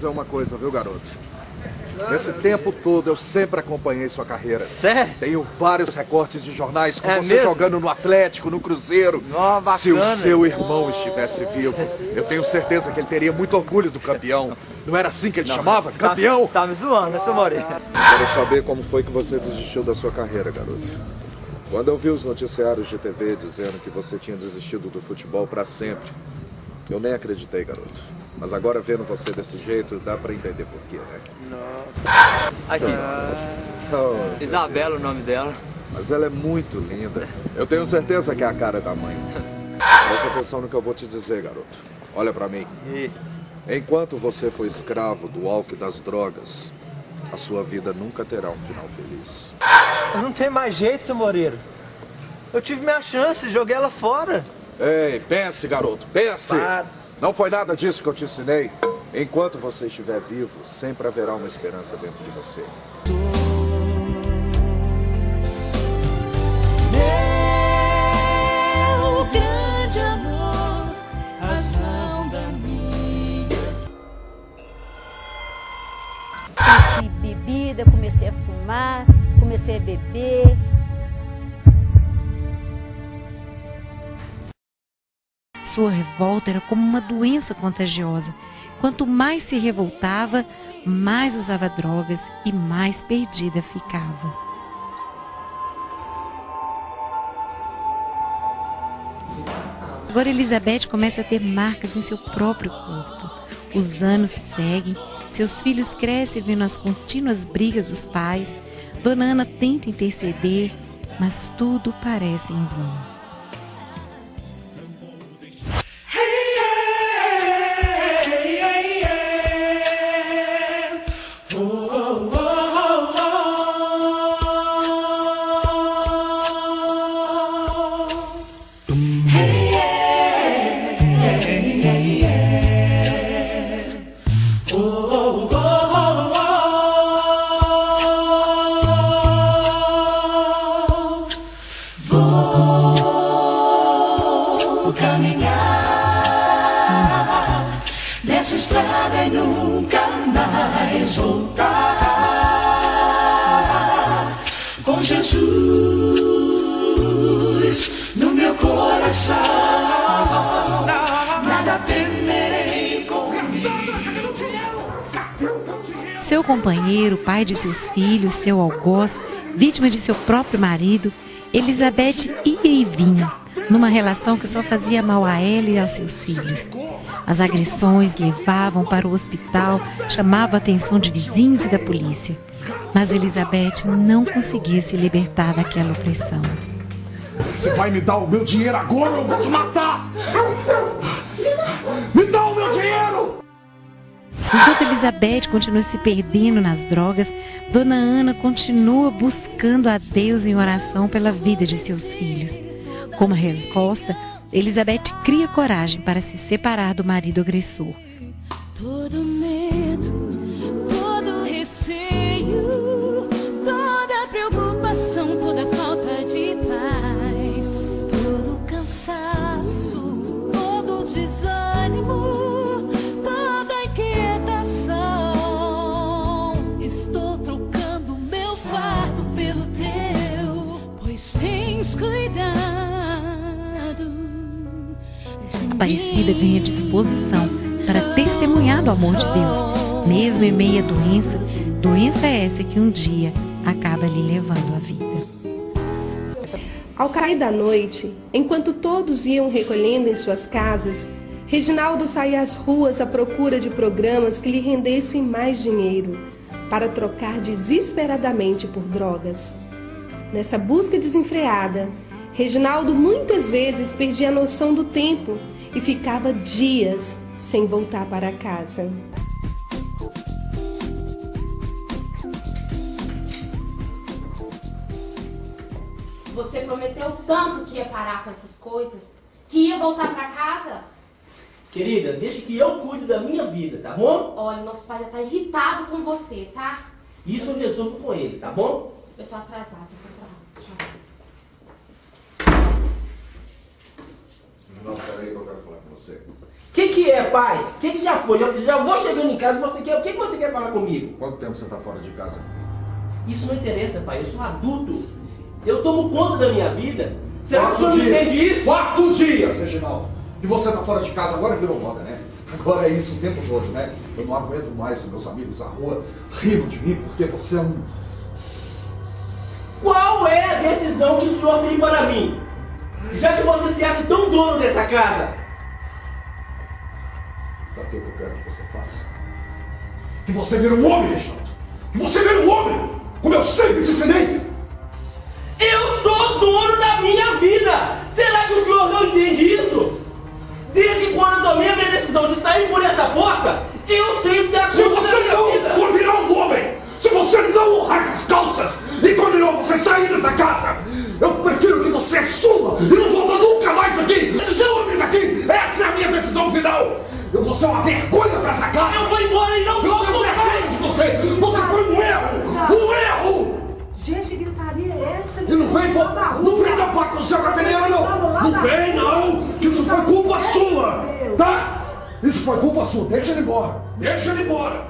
dizer uma coisa, viu, garoto? Esse tempo todo eu sempre acompanhei sua carreira. Sério? Tenho vários recortes de jornais com É você mesmo? jogando no Atlético, no Cruzeiro. Bacana. Se o seu irmão estivesse vivo, eu tenho certeza que ele teria muito orgulho do campeão. Não era assim que ele chamava? Campeão? Você tá me zoando, né, seu Moreira? Quero saber como foi que você desistiu da sua carreira, garoto. Quando eu vi os noticiários de TV dizendo que você tinha desistido do futebol pra sempre, eu nem acreditei, garoto. Mas agora vendo você desse jeito, dá pra entender por quê, né? Aqui, Oh, Isabela o nome dela. mas ela é muito linda. Eu tenho certeza que é a cara da mãe. Presta atenção no que eu vou te dizer, garoto. Olha pra mim. E Enquanto você for escravo do álcool e das drogas, a sua vida nunca terá um final feliz. eu não tenho mais jeito, seu Moreira. Eu tive minha chance, joguei ela fora. Ei, pense, garoto, pense! Para. Não foi nada disso que eu te ensinei. Enquanto você estiver vivo, sempre haverá uma esperança dentro de você. Meu grande amor, da minha Conheci bebida, comecei a fumar, comecei a beber. Sua revolta era como uma doença contagiosa. Quanto mais se revoltava, mais usava drogas e mais perdida ficava. Agora Elizabeth começa a ter marcas em seu próprio corpo. Os anos se seguem, seus filhos crescem vendo as contínuas brigas dos pais. Dona Ana tenta interceder, mas tudo parece em vão. Companheiro, pai de seus filhos, seu algoz, vítima de seu próprio marido, Elizabeth ia e vinha, numa relação que só fazia mal a ela e aos seus filhos. As agressões levavam para o hospital, chamavam a atenção de vizinhos e da polícia. Mas Elizabeth não conseguia se libertar daquela opressão. Você vai me dar o meu dinheiro agora ou eu vou te matar! Elizabeth continua se perdendo nas drogas, Dona Ana continua buscando a Deus em oração pela vida de seus filhos. Como resposta, Elizabeth cria coragem para se separar do marido agressor. Todo medo, Aparecida ganha disposição para testemunhar do amor de Deus, mesmo em meio à doença, doença essa que um dia acaba lhe levando a vida. Ao cair da noite, enquanto todos iam recolhendo em suas casas, Reginaldo saía às ruas à procura de programas que lhe rendessem mais dinheiro, para trocar desesperadamente por drogas. Nessa busca desenfreada, Reginaldo muitas vezes perdia a noção do tempo e ficava dias sem voltar para casa. Você prometeu tanto que ia parar com essas coisas, que ia voltar pra casa. Querida, deixa que eu cuido da minha vida, tá bom? Olha, nosso pai já tá irritado com você, tá? Isso eu resolvo com ele, tá bom? Eu tô atrasada, eu tô pra lá. Tchau. Não, peraí que eu quero falar com você. O que, que é, pai? O que, que já foi? Eu já vou chegando em casa e você quer. O que, que você quer falar comigo? Quanto tempo você tá fora de casa? Isso não interessa, pai. Eu sou adulto. Eu tomo conta da minha vida. Será que o Quatro senhor dias. entende isso? Quatro dias, Reginaldo. E você tá fora de casa agora virou moda, né? Agora é isso o tempo todo, né? Eu não aguento mais os meus amigos na rua rindo de mim porque você é um. Qual é a decisão que o senhor tem para mim? Já que você se acha tão dono dessa casa. Sabe o que eu quero que você faça? Que você vire um homem, Reginaldo. Que você vire um homem! Como eu sempre te ensinei! Eu sou dono da minha vida! Será que o senhor não entende isso? Desde quando eu tomei a minha decisão de sair por essa porta, eu sempre dei a Se você não vida! for virar um homem, você não honrar essas calças e quando não você sair dessa casa, eu prefiro que você suma e não volta nunca mais aqui! Some daqui! Essa é a minha decisão final! Eu vou ser uma vergonha pra essa casa! Eu vou embora e não Eu volto mais! de você! Você foi um erro! Um erro! Gente, que gritaria é essa? E não vem, pô, não vem tapar com o seu capineiro, não! Não vem, não! Que isso foi culpa sua! Tá? Isso foi culpa sua! Deixa ele embora! Deixa ele embora!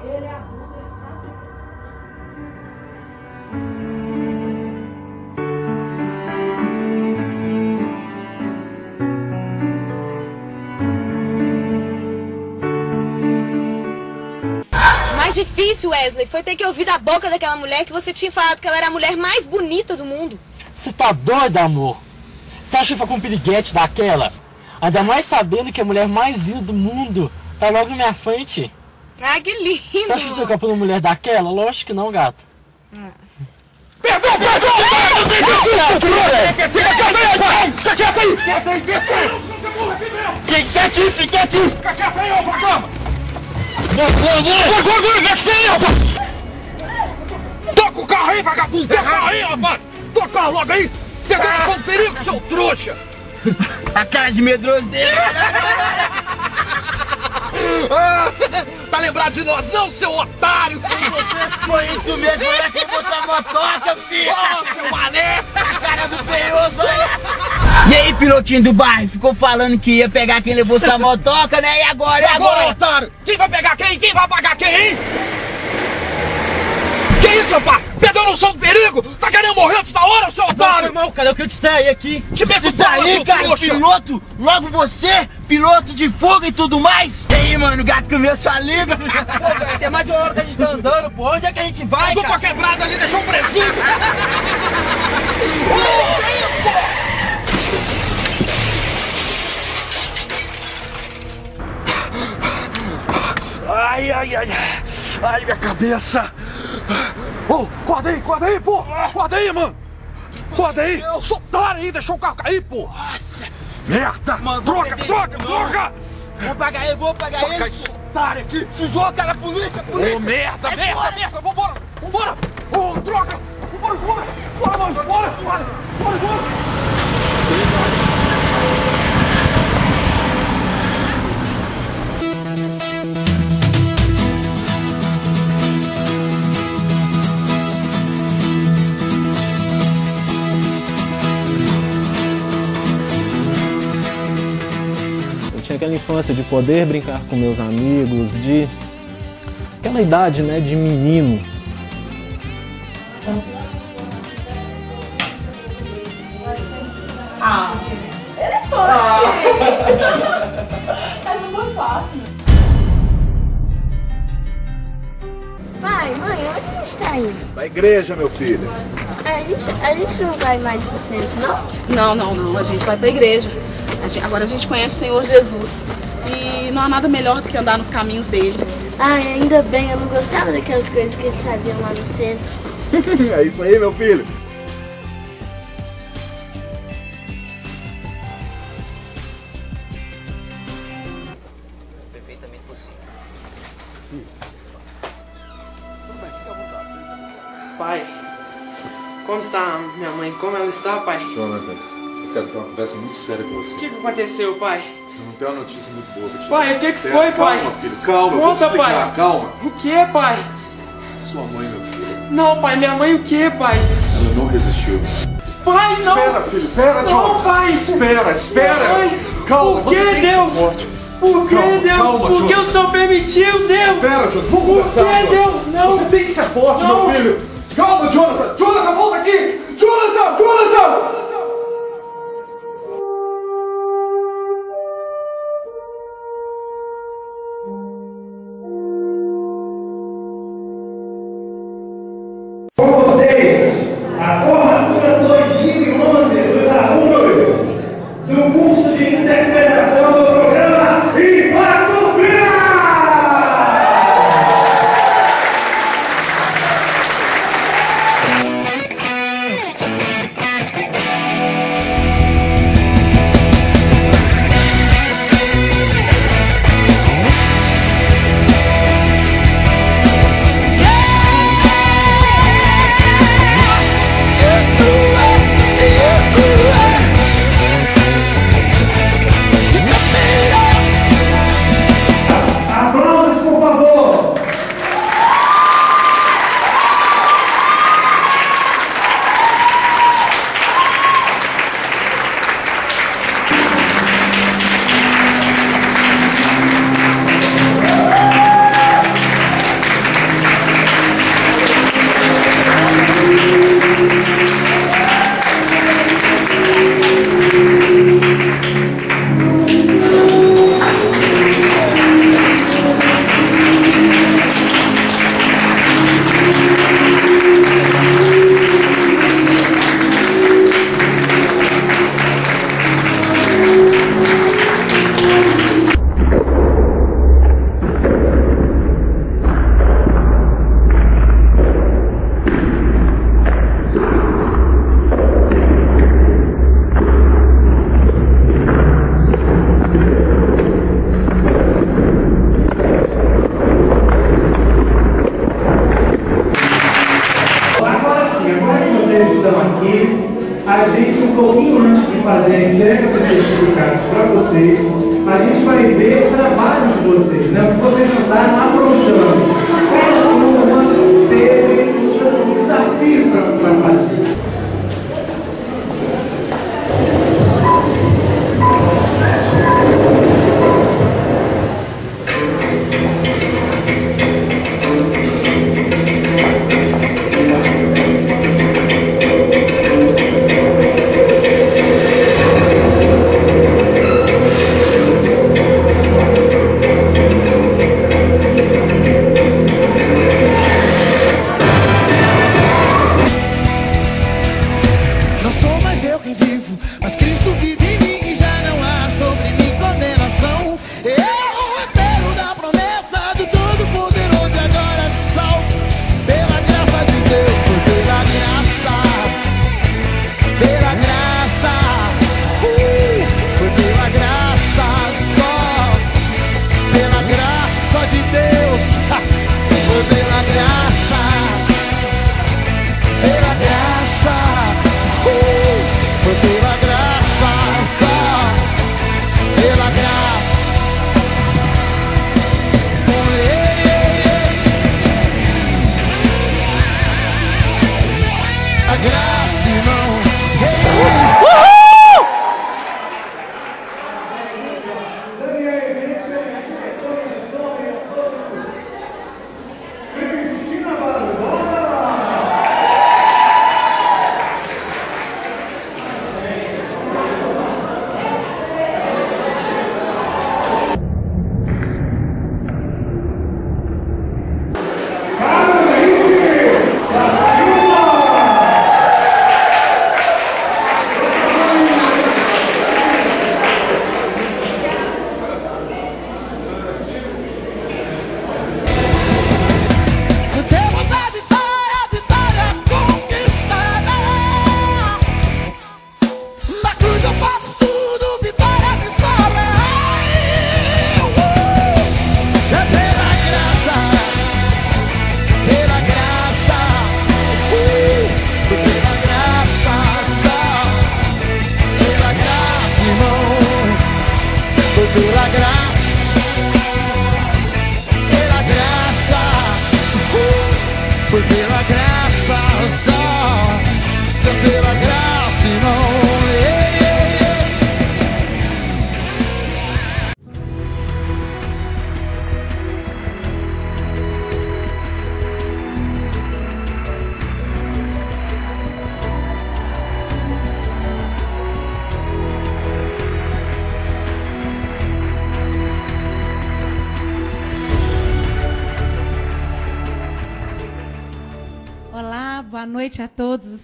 Mais difícil, Wesley, foi ter que ouvir da boca daquela mulher que você tinha falado que ela era a mulher mais bonita do mundo. Você tá doido, amor? Você acha que foi com um piriguete daquela? Ainda mais sabendo que a mulher mais linda do mundo tá logo na minha frente. Ah, que lindo! Você acha que você comprou uma mulher daquela? Lógico que não, gato. Perdão, perdão! Fica quieto aí! Fica quieto aí! Quieto aí, quieto aí! Você morre Fique quietinho, fique quietinho! Fica quieto aí, rapaz! Toca o carro aí, vagabundo! Toca o aí, rapaz! Toca o carro logo aí! Pega a de perigo, seu trouxa! A cara de medroso dele! Ah, tá lembrado de nós não, seu otário? Foi isso mesmo, olha que você motoca, filho! Ó, seu mané! Cara do feioso, olha! E aí, pilotinho do bairro, ficou falando que ia pegar quem levou sua motoca, né? E agora, e agora, agora? otário? Quem vai pegar quem? Quem vai pagar quem, hein? Que isso, rapaz? Perdeu noção do perigo? Tá querendo morrer antes da hora, seu otário? Irmão, cadê o que eu distraí aqui? Te pego Isso aí, cara, trouxa. piloto, logo você, piloto de fuga e tudo mais. E aí, mano, o gato comeu sua língua. Pô, cara, tem mais de uma hora que a gente tá andando, pô. Onde é que a gente vai, Passou cara? pra quebrada ali, deixou um! Ô, que isso, pô? Ai, ai, ai, ai, minha cabeça! Ô, guarda aí, guarda aí, pô! Guarda aí, mano! Guarda aí! Otário aí, deixou o carro cair, pô! Nossa, Merda! Mano, droga, droga, droga! vou pagar ele, vou pagar Toca ele. esse otário aqui! Sujou, cara, polícia, polícia. Ô, merda, Sai merda, fora. merda! Vambora, vambora! Ô, droga! Vambora, vambora! Bora, mano! Aquela infância de poder brincar com meus amigos, de aquela idade, né, de menino. Ah, ele é forte. Mas não foi fácil. Pai, mãe, onde a gente tá indo? Pra igreja, meu filho. A gente, a gente não vai mais pro centro, não? Não, não, não. A gente vai pra igreja. Gente- agora a gente conhece o Senhor Jesus. E não há nada melhor do que andar nos caminhos dele. Ai, ainda bem, eu não gostava daquelas coisas que eles faziam lá no centro. é isso aí, meu filho. Perfeitamente possível. Sim. Tudo bem, fica à vontade. Pai, como está minha mãe? Como ela está, pai? Jonathan, quero ter uma conversa muito séria com você. O que, que aconteceu, pai? Eu não tenho uma notícia muito boa pra te Pai, o que que foi, pai? Calma, filho, calma, eu vou te Conta, explicar, pai. calma. O que, pai? Sua mãe, meu filho, Não, pai, minha mãe o que, pai? ela não resistiu. Pai, não! Espera, filho, espera, Não, Jonathan. pai! Espera, espera. Mãe, Calma, por você que, tem que ser Deus? forte. Por que, Calma, Deus? calma, Por que o Senhor permitiu, Deus? Pera, Jonathan, vamos Por conversar, que, Jonathan. Deus? Não. Você tem que ser forte, Não. meu filho. Calma, Jonathan. Jonathan, volta aqui. Jonathan, Jonathan.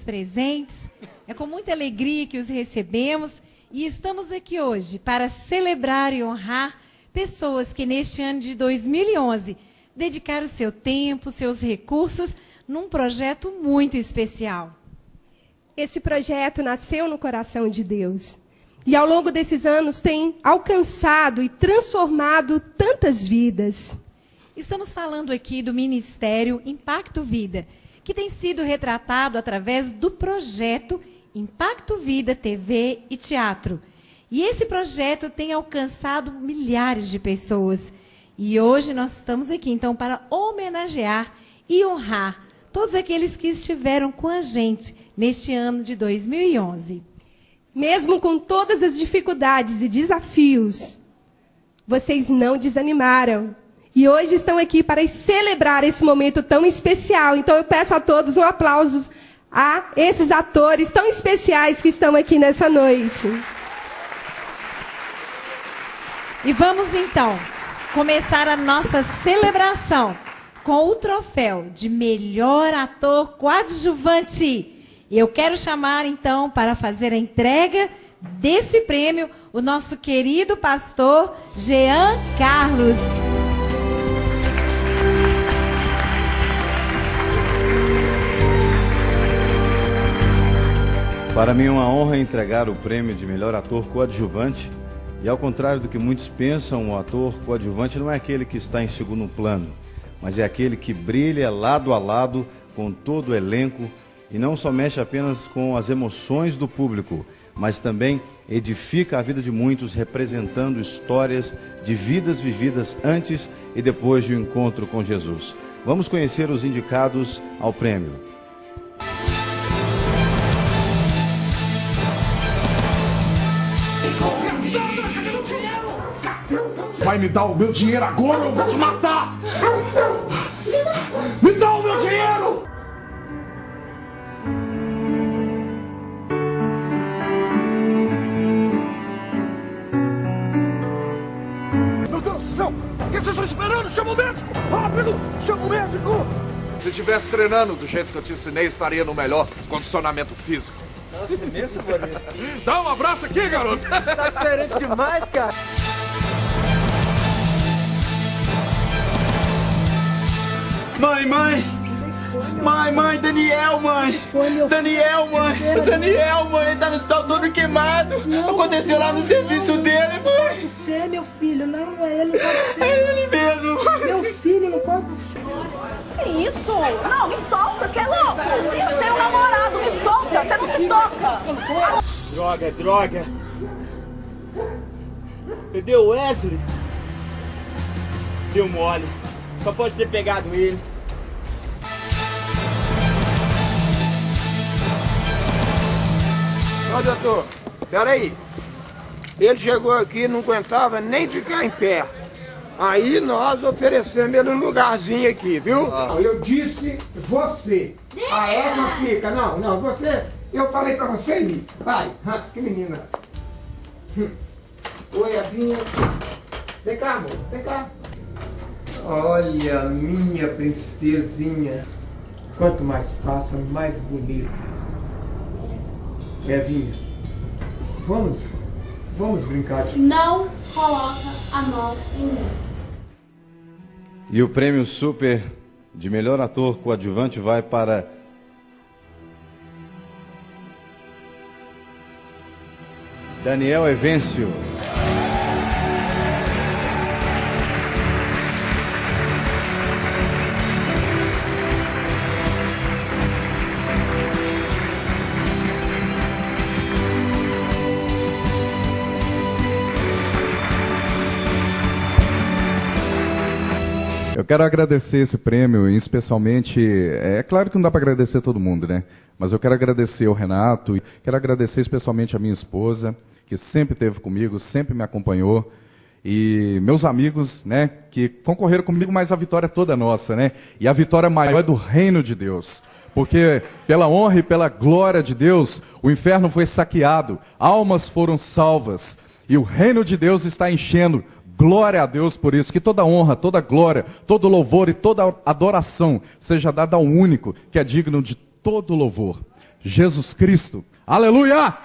Presentes. É com muita alegria que os recebemos e estamos aqui hoje para celebrar e honrar pessoas que neste ano de 2011 dedicaram seu tempo, seus recursos num projeto muito especial. Esse projeto nasceu no coração de Deus. E ao longo desses anos tem alcançado e transformado tantas vidas. Estamos falando aqui do Ministério Impacto Vida, que tem sido retratado através do projeto Impacto Vida TV e Teatro. E esse projeto tem alcançado milhares de pessoas. E hoje nós estamos aqui então para homenagear e honrar todos aqueles que estiveram com a gente neste ano de 2011. Mesmo com todas as dificuldades e desafios, vocês não desanimaram. E hoje estão aqui para celebrar esse momento tão especial. Então eu peço a todos um aplauso a esses atores tão especiais que estão aqui nessa noite. E vamos então começar a nossa celebração com o troféu de melhor ator coadjuvante. E eu quero chamar então para fazer a entrega desse prêmio o nosso querido pastor Jean Carlos. Para mim é uma honra entregar o prêmio de melhor ator coadjuvante. E ao contrário do que muitos pensam, o ator coadjuvante não é aquele que está em segundo plano, mas é aquele que brilha lado a lado com todo o elenco e não só mexe apenas com as emoções do público, mas também edifica a vida de muitos, representando histórias de vidas vividas antes e depois do encontro com Jesus. Vamos conhecer os indicados ao prêmio. Vai me dar o meu dinheiro agora ou eu vou te matar! Me dá o meu dinheiro! Meu Deus do céu! O que vocês estão esperando? Chama o médico! Rápido! Chama o médico! Se tivesse treinando do jeito que eu te ensinei, estaria no melhor condicionamento físico. Nossa, é mesmo, Moreira? Dá um abraço aqui, garoto! Tá diferente demais, cara. Mãe, mãe! Mãe, mãe, Daniel, mãe! Daniel, mãe! Daniel, mãe, ele tá no hospital todo queimado! Aconteceu lá no serviço dele, mãe! Pode ser, meu filho. Não, não é ele, não pode ser. É ele mesmo! Meu filho, não pode ser. Que isso? Não, me solta, você é louco? Eu tenho um namorado, me solta, você não se toca. Droga, droga! Cadê o Wesley? Deu mole. Só pode ter pegado ele. Ô doutor, peraí. Ele chegou aqui e não aguentava nem ficar em pé. Aí nós oferecemos ele um lugarzinho aqui, viu? Eu disse você. A égua fica. Não, não, você. Eu falei pra você ir. Vai, ah, que menina. Hum. Oi, Evinha. Vem cá, amor, vem cá. Olha, minha princesinha. Quanto mais passa, mais bonita. Evinha, vamos, vamos brincar de... Não coloca a mão em mim. E o prêmio super de melhor ator coadjuvante vai para Daniel Evêncio. Quero agradecer esse prêmio, especialmente. É claro que não dá para agradecer todo mundo, né? Mas eu quero agradecer ao Renato, e quero agradecer especialmente a minha esposa, que sempre esteve comigo, sempre me acompanhou. E meus amigos, né, que concorreram comigo, mas a vitória é toda nossa, né? E a vitória maior é do reino de Deus. Porque pela honra e pela glória de Deus, o inferno foi saqueado, almas foram salvas, e o reino de Deus está enchendo Glória a Deus por isso. Que toda honra, toda glória, todo louvor e toda adoração seja dada ao único que é digno de todo louvor. Jesus Cristo. Aleluia!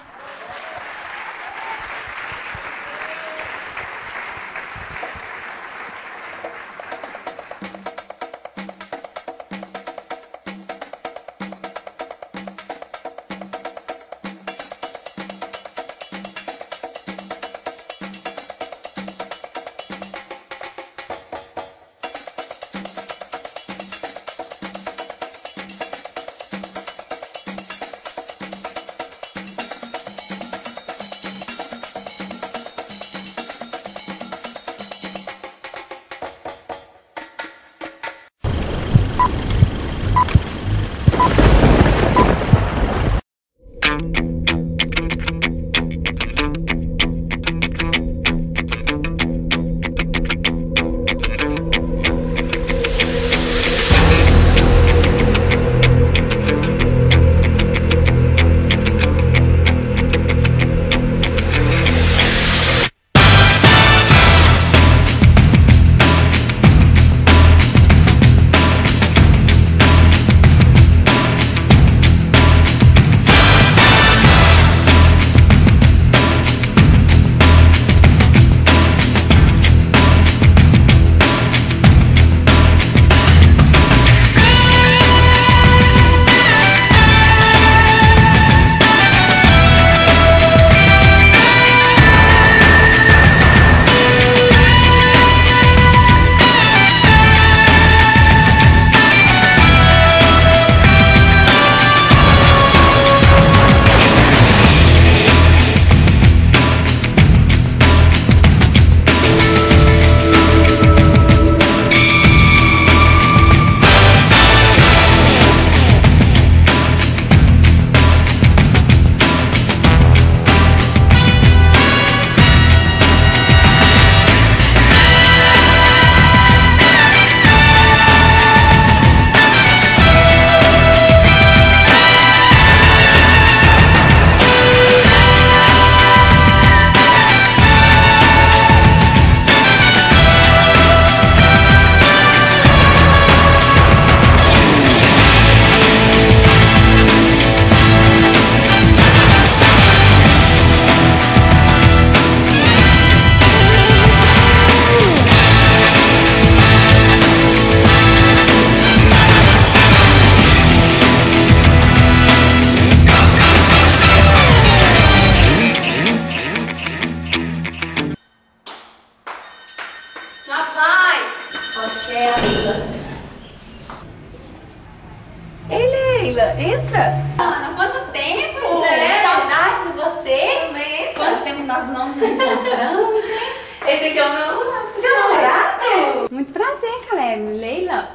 Prazer, Caleb. Leila.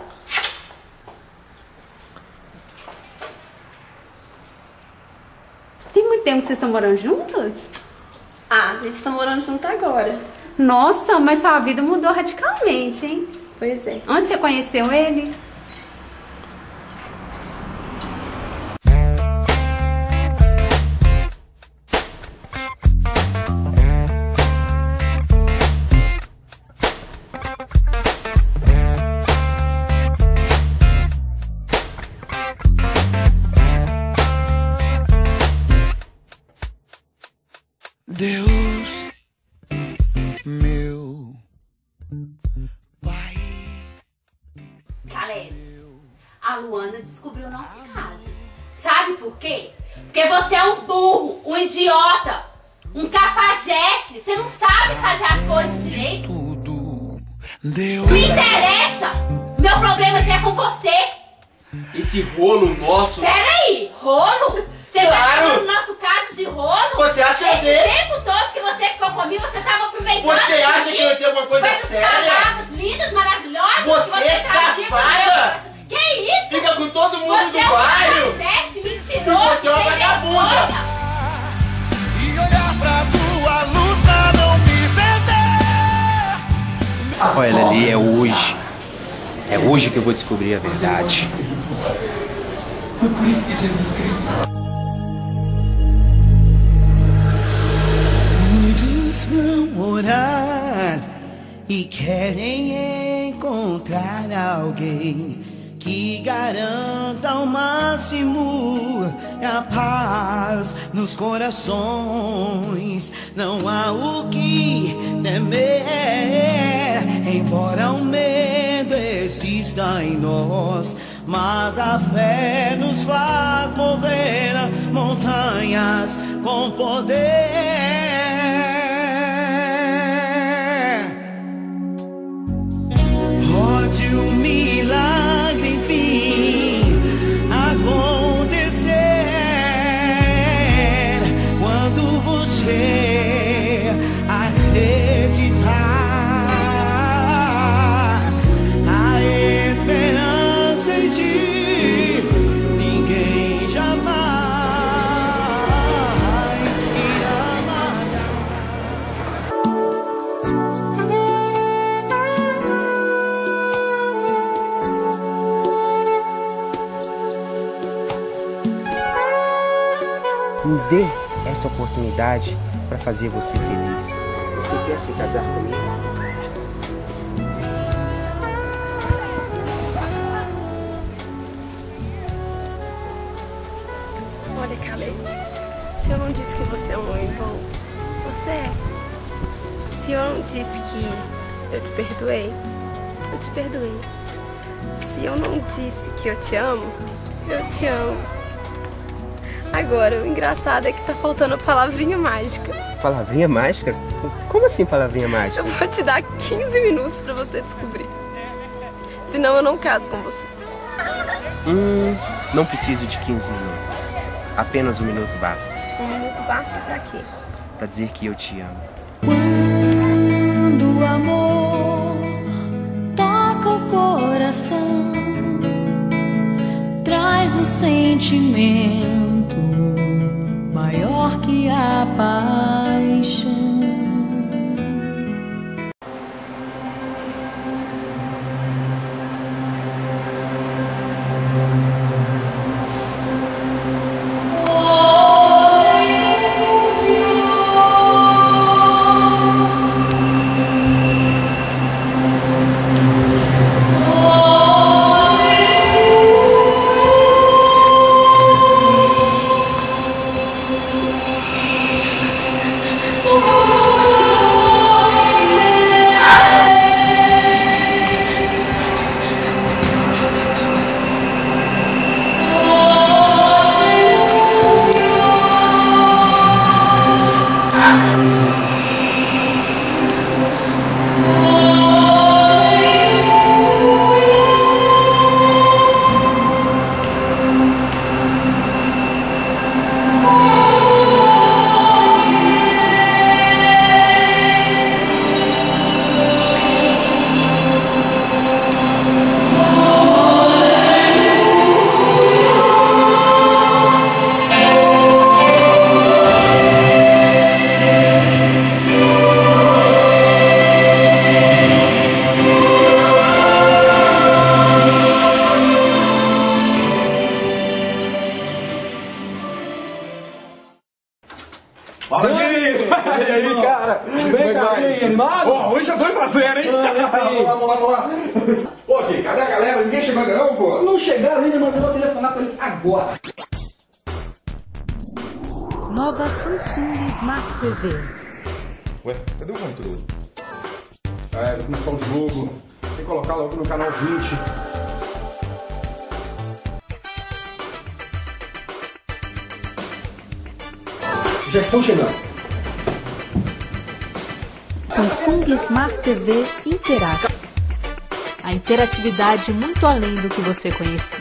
Tem muito tempo que vocês estão morando juntos? Ah, a gente está morando junto agora. Nossa, mas sua vida mudou radicalmente, hein? Pois é. Onde você conheceu ele? Idiota, um cafajeste. Você não sabe fazer as coisas direito. Deus. Não interessa! Meu problema aqui é com você. Esse rolo nosso. Peraí, rolo? Você tá Claro. chamando o nosso caso de rolo? Você acha que eu Esse tenho? tempo todo que você ficou comigo, você tava aproveitando. Você acha que eu tenho alguma coisa séria? palavras lindas, maravilhosas Você que você é safada. Que isso? Fica com todo mundo você do é Olha, ali é hoje. É hoje que eu vou descobrir a verdade. Foi por isso que Jesus Cristo. Muitos vão orar e querem encontrar alguém que que garanta ao máximo a paz nos corações. Não há o que temer, embora o medo exista em nós. Mas a fé nos faz mover montanhas com poder. Oportunidade para fazer você feliz. Você quer se casar comigo? Olha, Caleb, se eu não disse que você é um homem bom, você é. Se eu não disse que eu te perdoei, eu te perdoei. Se eu não disse que eu te amo, eu te amo. Agora, o engraçado é que tá faltando a palavrinha mágica. Palavrinha mágica? Como assim palavrinha mágica? Eu vou te dar 15 minutos pra você descobrir. Senão eu não caso com você. Hum, não preciso de 15 minutos. Apenas um minuto basta. Um minuto basta pra quê? Pra dizer que eu te amo. Quando o amor toca o coração, traz um sentimento maior que a paixão. Fala aí! E aí, cara? Vem cá, animado? Ó, hoje pra fera, hein? Vamos lá, vamos lá, vamos lá. Pô, aqui, cadê a galera? Ninguém chegou ainda não, pô? Não chegaram ainda, mas eu vou telefonar pra eles agora. Nova Samsung Smart TV. Ué, cadê o controle? É, vai começar o jogo. Tem que colocar logo no canal 20. Já estão chegando. Samsung Smart TV Interact. A interatividade muito além do que você conhecia.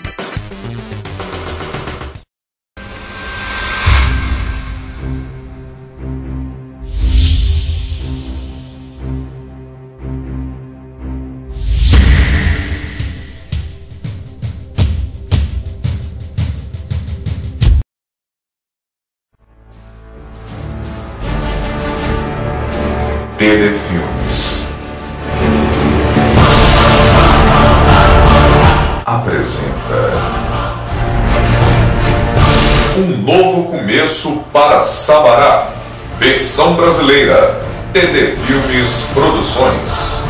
produção brasileira. TD Filmes Produções.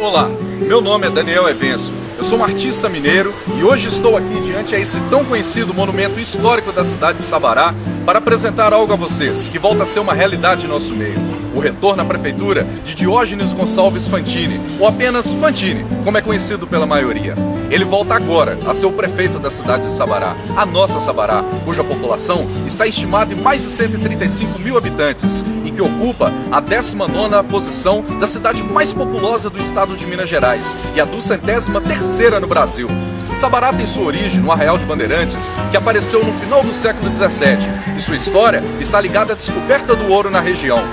Olá, meu nome é Daniel Evenso eu sou um artista mineiro e hoje estou aqui diante a esse tão conhecido monumento histórico da cidade de Sabará para apresentar algo a vocês que volta a ser uma realidade em nosso meio. O retorno à prefeitura de Diógenes Gonçalves Fantini, ou apenas Fantini, como é conhecido pela maioria. Ele volta agora a ser o prefeito da cidade de Sabará, a nossa Sabará, cuja população está estimada em mais de 135 mil habitantes e que ocupa a 19ª posição da cidade mais populosa do estado de Minas Gerais e a duzentésima terceira no Brasil. Sabará tem sua origem no Arraial de Bandeirantes, que apareceu no final do século XVII, e sua história está ligada à descoberta do ouro na região.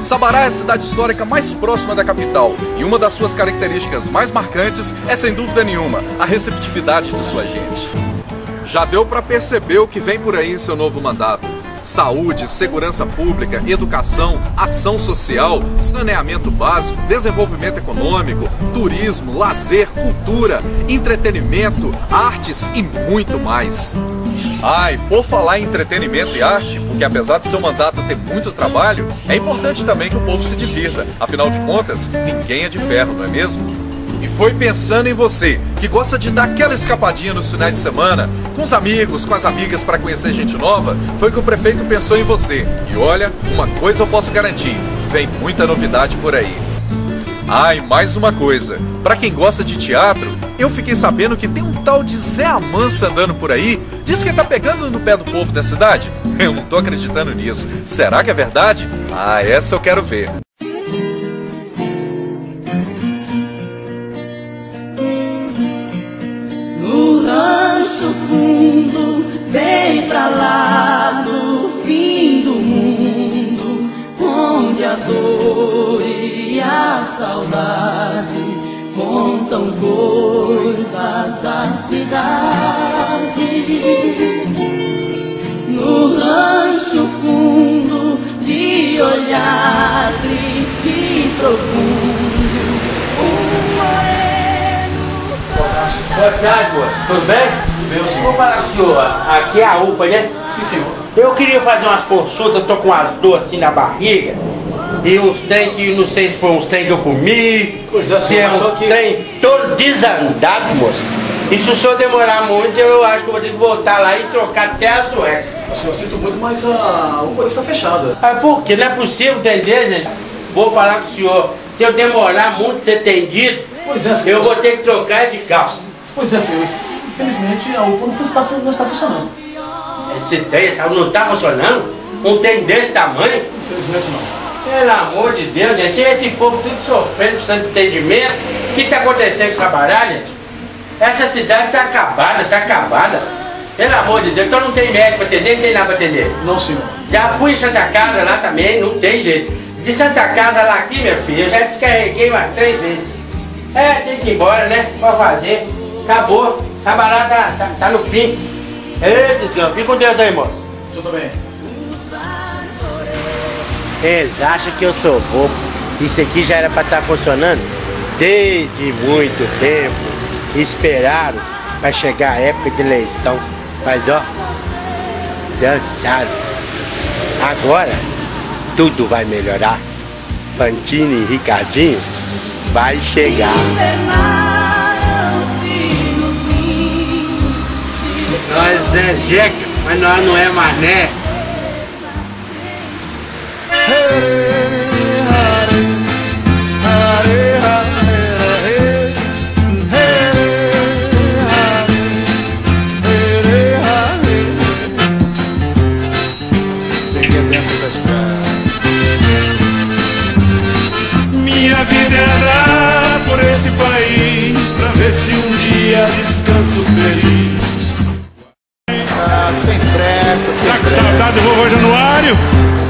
Sabará é a cidade histórica mais próxima da capital e uma das suas características mais marcantes é, sem dúvida nenhuma, a receptividade de sua gente. Já deu para perceber o que vem por aí em seu novo mandato. Saúde, segurança pública, educação, ação social, saneamento básico, desenvolvimento econômico, turismo, lazer, cultura, entretenimento, artes e muito mais. E por falar em entretenimento e arte, porque apesar de seu mandato ter muito trabalho, é importante também que o povo se divirta. Afinal de contas, ninguém é de ferro, não é mesmo? E foi pensando em você, que gosta de dar aquela escapadinha nos finais de semana, com os amigos, com as amigas para conhecer gente nova, foi que o prefeito pensou em você. E olha, uma coisa eu posso garantir: vem muita novidade por aí. Ah, e mais uma coisa. Para quem gosta de teatro, eu fiquei sabendo que tem um tal de Zé Amansa andando por aí. Diz que tá pegando no pé do povo da cidade. Eu não tô acreditando nisso. Será que é verdade? Ah, essa eu quero ver. Pra lá do fim do mundo, onde a dor e a saudade contam coisas da cidade. No rancho fundo, de olhar triste e profundo, Boa tarde, moço. Tudo bem? Meu senhor. Vou falar com o senhor. Aqui é a UPA, né? Sim, senhor. Eu queria fazer umas consultas, tô com umas dores assim na barriga. E uns trem que não sei se foi uns trem que eu comi. Pois é, senhor, é só uns que- trem todo desandado, moço. E se o senhor demorar muito, eu acho que eu vou ter que voltar lá e trocar até a sueca. Senhor, sinto muito, mas a UPA está fechada. Ah, por quê? Não é possível entender, gente. Vou falar com o senhor. Se eu demorar muito ser atendido, Pois é, senhor. eu vou ter que trocar de calça. Pois é, senhor. Infelizmente a UPA não está, não está funcionando. Esse trem, essa não está funcionando? Um trem desse tamanho? Infelizmente não. Pelo amor de Deus, gente, esse povo tudo sofrendo, precisando de entendimento. O que está acontecendo com essa baralha? Essa cidade está acabada, está acabada. Pelo amor de Deus, então não tem médico para atender, não tem nada para atender. Não, senhor. Já fui em Santa Casa lá também, não tem jeito. De Santa Casa lá aqui, minha filha, eu já descarreguei umas três vezes. É, tem que ir embora, né? Pode fazer. Acabou. Sabará tá, tá, tá no fim. Eita, senhor, fica com Deus aí, moço. Senhor também. Eles acham que eu sou bobo. Isso aqui já era para estar funcionando desde muito tempo. Esperaram para chegar a época de eleição. Mas ó, dançaram. Agora tudo vai melhorar. Fantini e Ricardinho vai chegar. Nós é jeca, mas nós não é mané. Minha vida é andar por esse país pra ver se um dia descanso feliz. Do vovô Januário?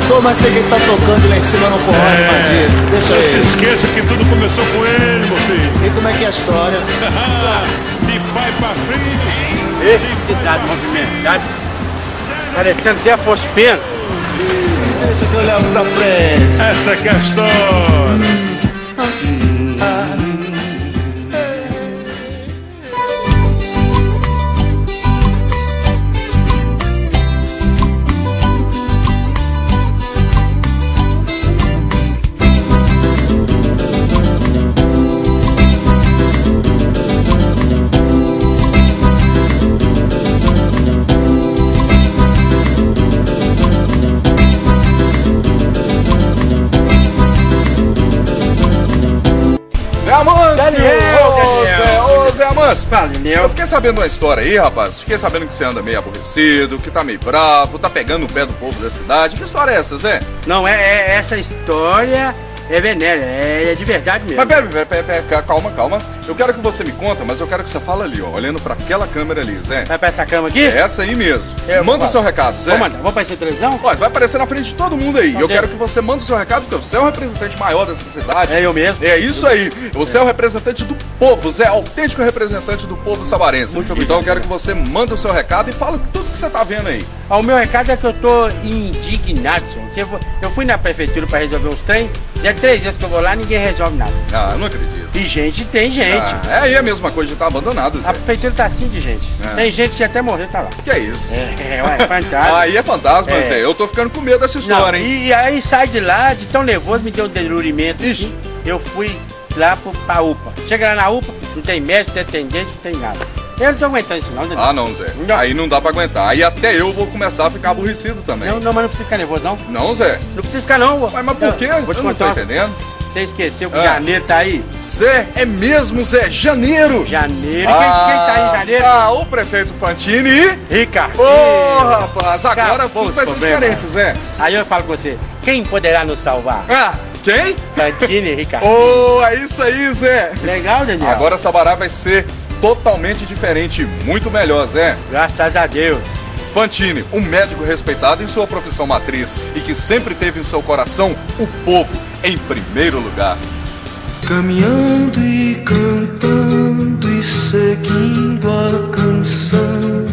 Pô, mas sei que ele tá tocando lá em cima no forró, é, disso. Deixa Não se ele. esqueça que tudo começou com ele, meu filho. E como é que é a história? De pai pra filho. Ei, cidade movimentada. Parecendo até fosse pena. Deixa que eu levo pra frente. Essa que é a história. Daniel. Eu fiquei sabendo uma história aí, rapaz. Fiquei sabendo que você anda meio aborrecido, que tá meio bravo, tá pegando o pé do povo da cidade. Que história é essa, Zé? Não, é, é- essa história é venérea, é, é de verdade mesmo. Mas pera, pera, pera, pera, calma, calma. Eu quero que você me conta, mas eu quero que você fale ali, ó, olhando pra aquela câmera ali, Zé. Vai pra essa cama aqui? É essa aí mesmo. Eu- Manda o seu recado, Zé. Vou mandar. Vou aparecer televisão? Pode, vai aparecer na frente de todo mundo aí. Tá eu quero certo. que você mande o seu recado, porque você é o representante maior dessa cidade. É eu mesmo. É isso aí. Você é o representante do povo, Zé, autêntico representante do povo sabarense. Muito obrigado. Então eu quero que você mande o seu recado e fala tudo que você tá vendo aí. Ah, O meu recado é que eu tô indignado, senhor. Eu, fui na prefeitura pra resolver uns trem, já é três vezes que eu vou lá ninguém resolve nada. Ah, eu não acredito. E gente tem gente. Ah, é aí a mesma coisa de estar abandonado, Zé. A prefeitura tá assim de gente. É. Tem gente que até morreu tá lá. Que é isso? É, ué, fantasma. aí é fantasma, É. Zé. Eu tô ficando com medo dessa Não, história, hein? e, aí sai de lá, de tão nervoso, me deu um delurimento assim. Eu fui lá pro, pra UPA. Chega lá na UPA, não tem médico, não tem atendente, não tem nada. Eu não tô aguentando isso não, Daniel. Ah, não, Zé. Aí não dá pra aguentar. Aí até eu vou começar a ficar aborrecido também. Não, não, mas não precisa ficar nervoso, não. Não, Zé. Não precisa ficar, não. Mas, mas por quê? Vou te eu não tô contar. entendendo. Você esqueceu que Ah. janeiro tá aí? Zé, é mesmo, Zé. Janeiro. Janeiro. Quem, quem tá aí em janeiro? Ah, o prefeito Fantini e... Ricardo. Ô, rapaz, agora tudo vai ser diferente, Zé. Aí eu falo com você, quem poderá nos salvar? Ah, quem? Fantini e Ricardo. Ô, é isso aí, Zé. Legal, Daniel. Agora Sabará vai ser totalmente diferente, muito melhor, Zé. Graças a Deus. Fantini, um médico respeitado em sua profissão matriz e que sempre teve em seu coração o povo em primeiro lugar. Caminhando e cantando e seguindo a canção,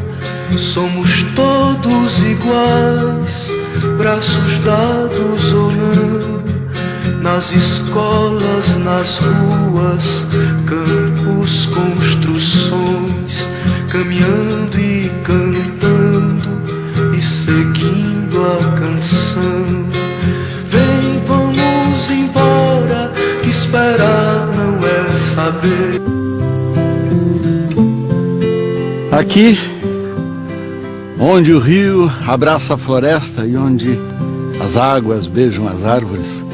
somos todos iguais, braços dados ou não, nas escolas, nas ruas, campos, construções, caminhando e cantando e seguindo a canção. Vem, vamos embora, que esperar não é saber. Aqui, onde o rio abraça a floresta e onde as águas beijam as árvores,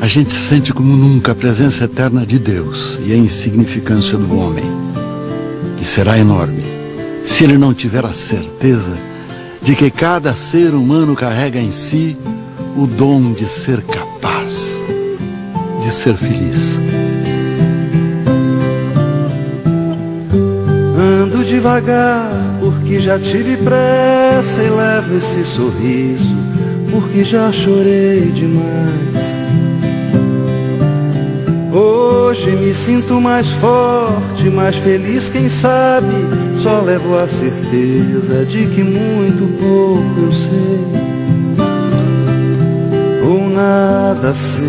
a gente sente como nunca a presença eterna de Deus e a insignificância do homem, que será enorme se ele não tiver a certeza de que cada ser humano carrega em si o dom de ser capaz de ser feliz. Ando devagar, porque já tive pressa e levo esse sorriso, porque já chorei demais. Hoje me sinto mais forte, mais feliz, quem sabe? Só levo a certeza de que muito pouco eu sei, ou nada sei.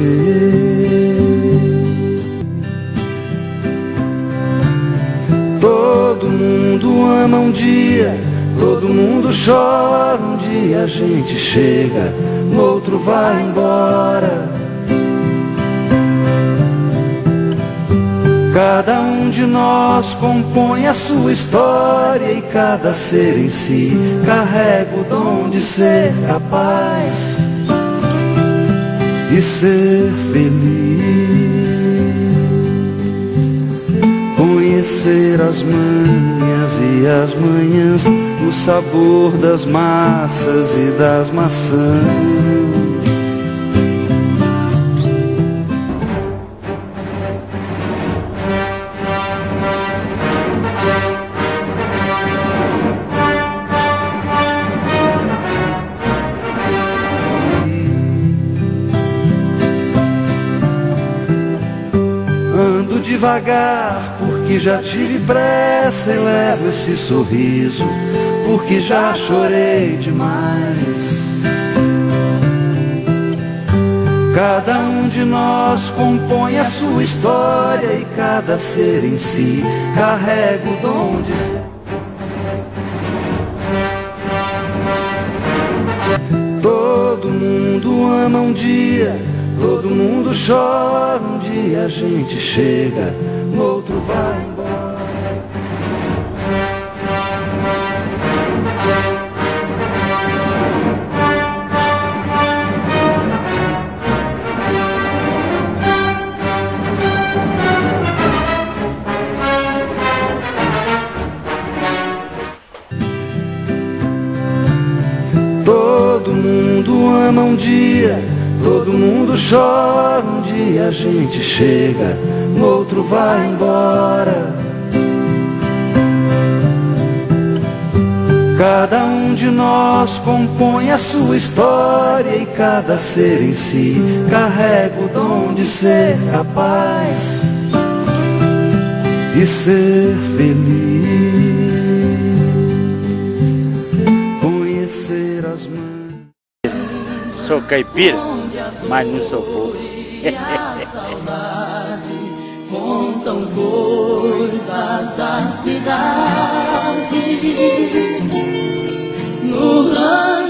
Todo mundo ama um dia, todo mundo chora. Um dia a gente chega, no outro vai embora. Cada um de nós compõe a sua história e cada ser em si carrega o dom de ser capaz e ser feliz. Conhecer as manhas e as manhãs, o sabor das massas e das maçãs. Devagar porque já tive pressa e levo esse sorriso porque já chorei demais. Cada um de nós compõe a sua história e cada ser em si carrega o dom de ser. Todo mundo ama um dia, todo mundo chora dia a gente chega, no outro vai embora. Todo mundo ama um dia chora, um dia a gente chega, no outro vai embora. Cada um de nós compõe a sua história e cada ser em si carrega o dom de ser capaz e ser feliz. Conhecer as mãos. Sou caipira, mas não sou povo. Contam coisas da cidade no rancho